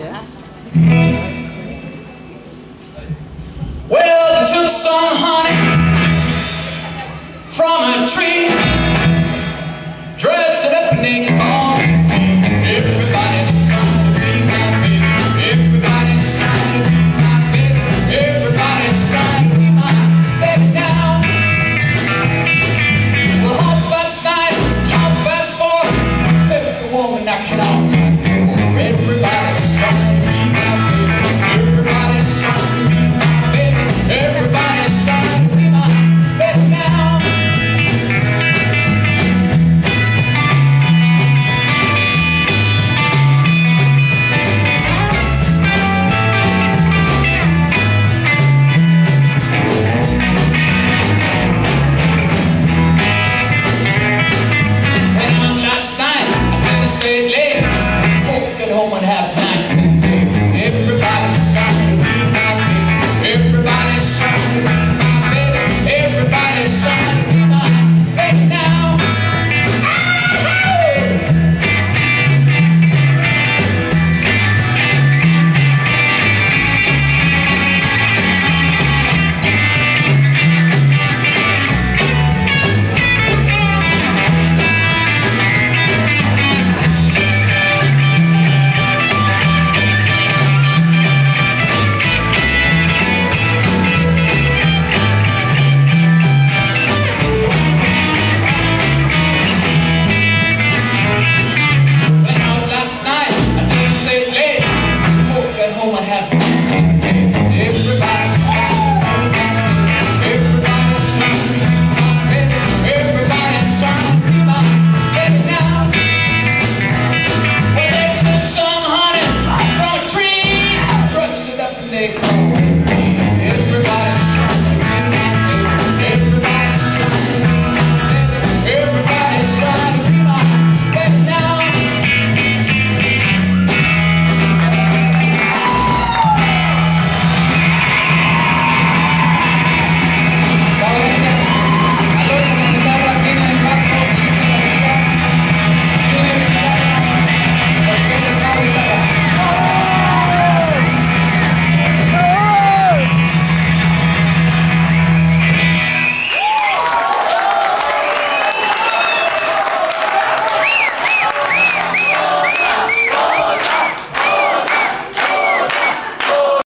que é?